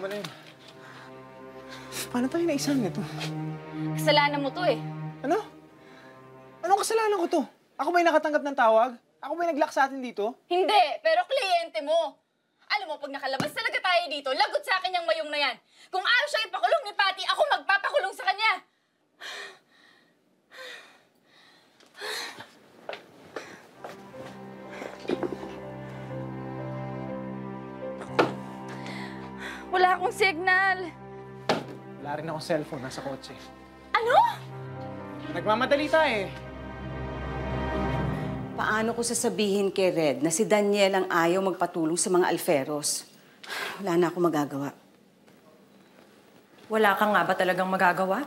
Tama na yun. Paano tayo naisahan nito? Kasalanan mo to eh. Ano? Anong kasalanan ko to? Ako ba yung nakatanggap ng tawag? Ako ba yung nag-lock sa atin dito? Hindi, pero kliyente mo. Alam mo, pag nakalabas talaga tayo dito, lagot sa akin yung mayong na yan. Kung ayaw siya ipakulong ni Patty, ako magpapakulong sa kanya. Wala akong signal. Wala rin akong cellphone, nasa kotse. Ano? Nagmamadali tayo eh. Paano ko sasabihin kay Red na si Daniel ang ayaw magpatulong sa mga alferos? Wala na ako magagawa. Wala ka nga ba talagang magagawa?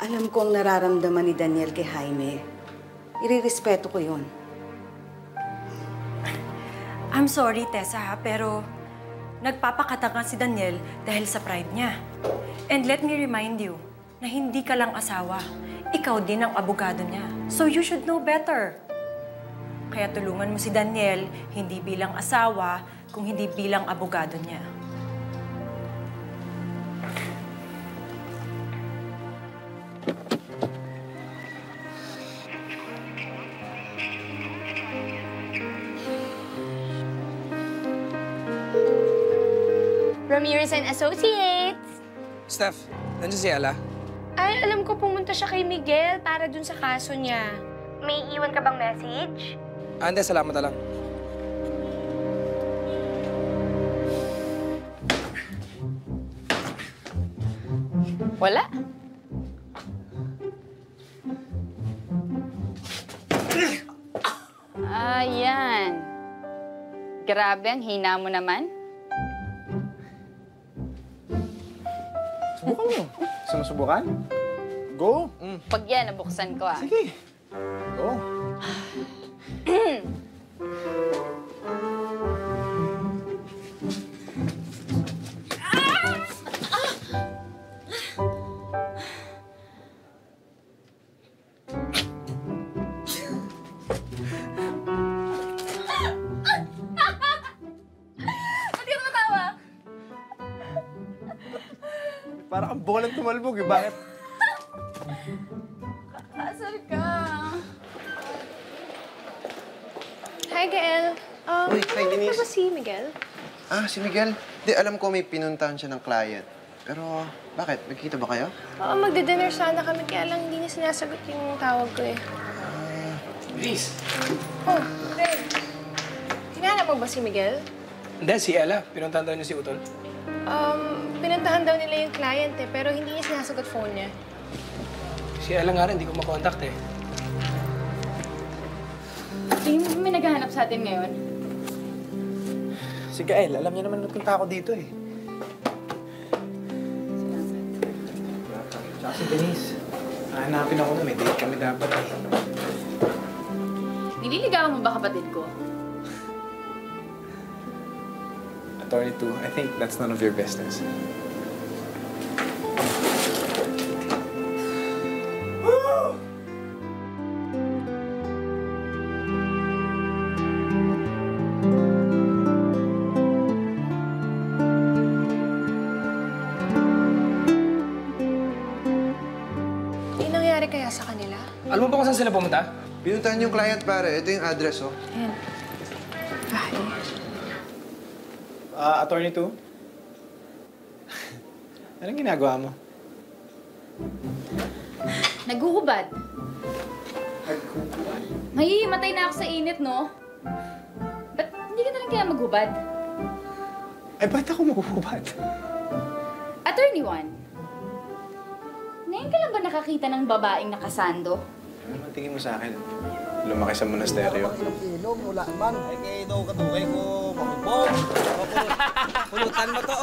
Alam ko ang nararamdaman ni Daniel kay Jaime. Irirespeto ko yon. I'm sorry, Tessa, ha, pero nagpapakatanga si Daniel dahil sa pride niya. And let me remind you na hindi ka lang asawa. Ikaw din ang abogado niya. So you should know better. Kaya tulungan mo si Daniel, hindi bilang asawa, kung hindi bilang abogado niya. Ramirez and Associates. Steph, nandiyan si Ella? Ay, alam ko pumunta siya kay Miguel para dun sa kaso niya. May iwan ka bang message? Ah, hindi. Salamat na lang. Wala. Ayan. Grabe, ang hina mo naman. Subukan mo. Sinusubukan? Go. Pag yan, nabuksan ko ah. Sige. Go. Parang ang bolang tumalbog eh. Bakit? Asar ka. Hi, Gael. Um, Uy, hi, Denise. Ano ba si Miguel? Ah, si Miguel. Di, alam ko may pinuntahan siya ng client. Pero, bakit? Magkita ba kayo? Oo, magdi-dinner sana kami, kaya lang hindi niya sinasagot yung tawag ko eh. Please. Oh, Red. Hinanap mo ba si Miguel? Hindi, si Ella. Pinuntahan daw niya si Utol. Um, pinuntahan daw nila yung client eh, pero hindi niya sinasagot phone niya. Si Ella nga rin, hindi ko makontakt eh. Tingin mo may naghahanap sa atin ngayon? Si Gael, alam niya naman napunta ako dito eh. Tsaka si Denise. Hahanapin ako na may date kami dapat eh. Nililigawan mo ba kapatid ko? Attorney 2, I think that's none of your business. Nangyari kaya sa kanila? Alam mo ba kung saan sila pumunta? Pinuntahan yung client, pare. Ito yung address, oh. Ayan. Ay. Ah, Attorney 2? Anong ginagawa mo? Naguhubad. Mahihimatay na ako sa init, no? Ba't hindi ka na lang kaya maghubad? Ay, ba't ako maghubad? Attorney Juan, ngayon ka lang ba nakakita ng babaeng nakasando? Ano ang tingin mo sa akin? Lumaki sa monasteryo. Ilom, wala man. Ay, kaya daw katuway ko, makubog. Pulutan mo to.